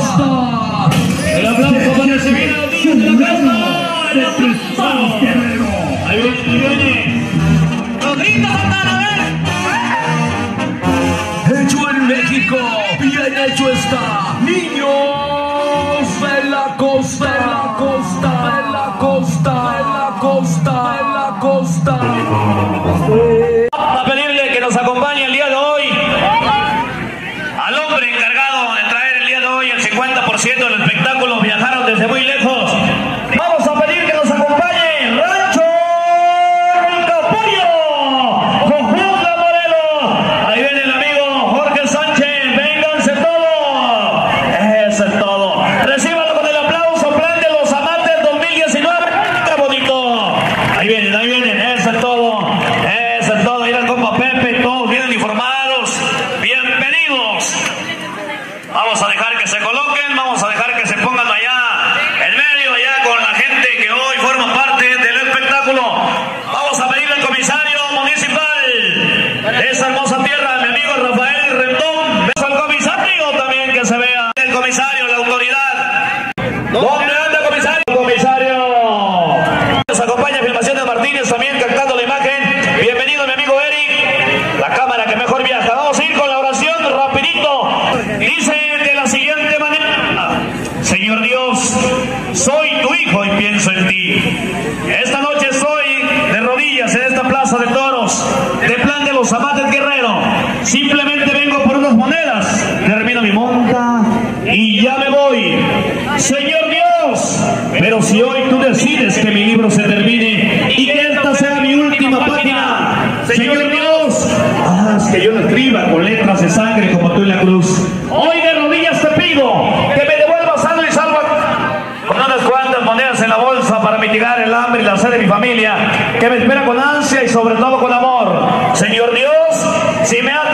Costa. Simplemente vengo por unas monedas, termino mi monta y ya me voy. Señor Dios, pero si hoy tú decides que mi libro se termine y que esta sea mi última página, Señor Dios, haz que yo lo escriba con letras de sangre como tú en la cruz. Hoy de rodillas te pido que me devuelvas sano y salvo con unas cuantas monedas en la bolsa para mitigar el hambre y la sed de mi familia, que me espera con ansia y sobre todo con amor. Señor Dios, si me has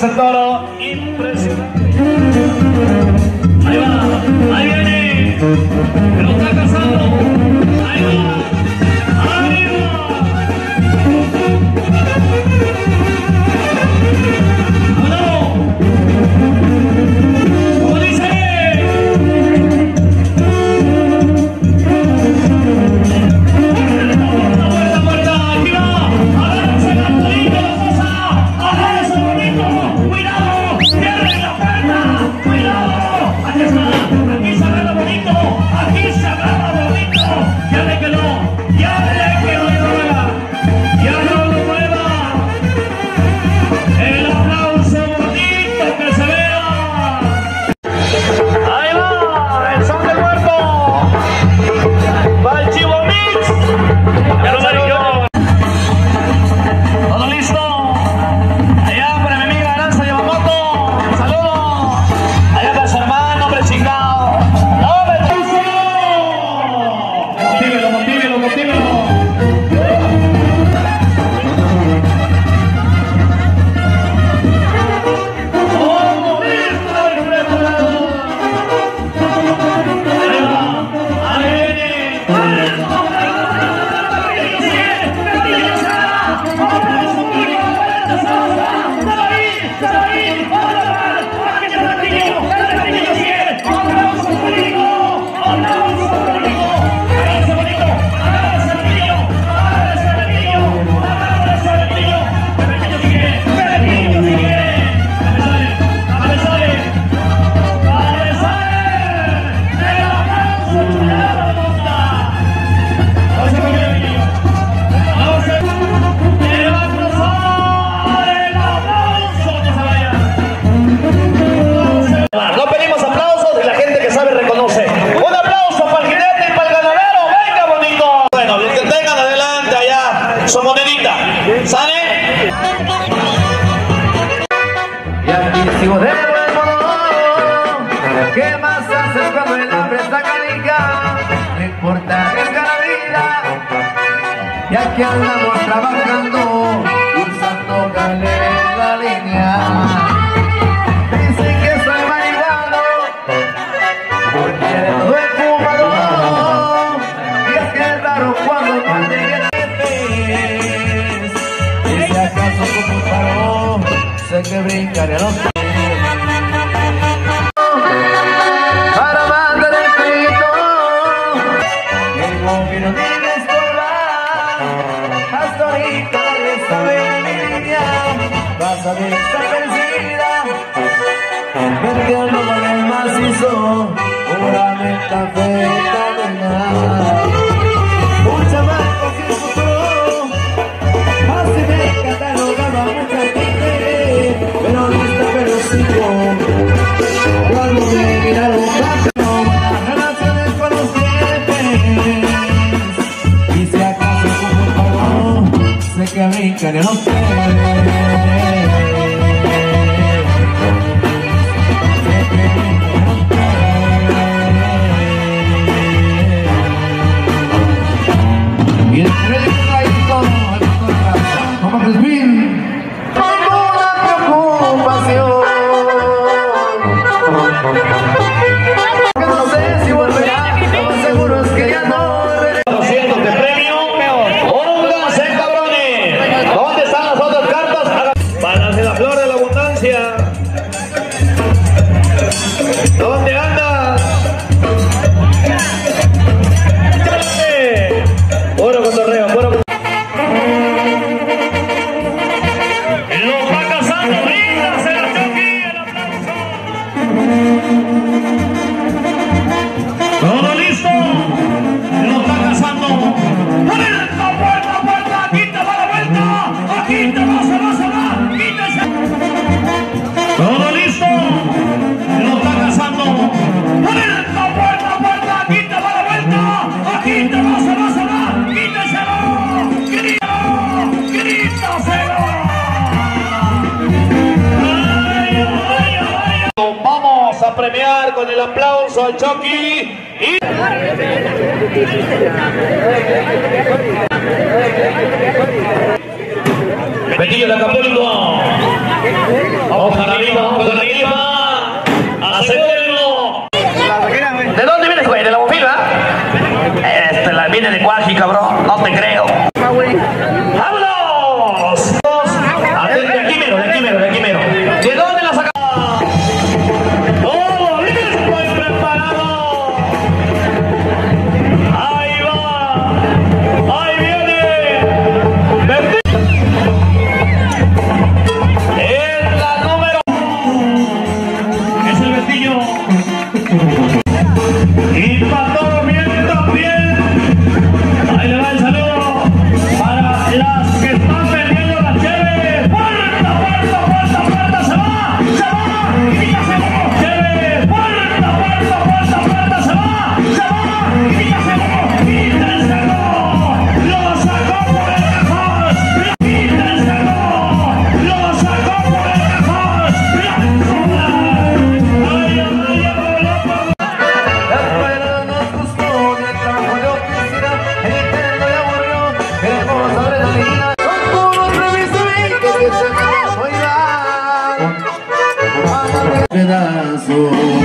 presentado raza de esta vencida Perdiendo con el macizo Una metafetamina Un chamaco sin futuro Así me catalogaba mucha gente Pero no está pero que brincan en con el aplauso al Chucky y... Petillo de Acapulco. Vamos para arriba, vamos para arriba. Hacerlo. ¿De dónde vienes, güey? ¿De la bofila? Este, la viene de Cuaji, cabrón. No te creo. 哦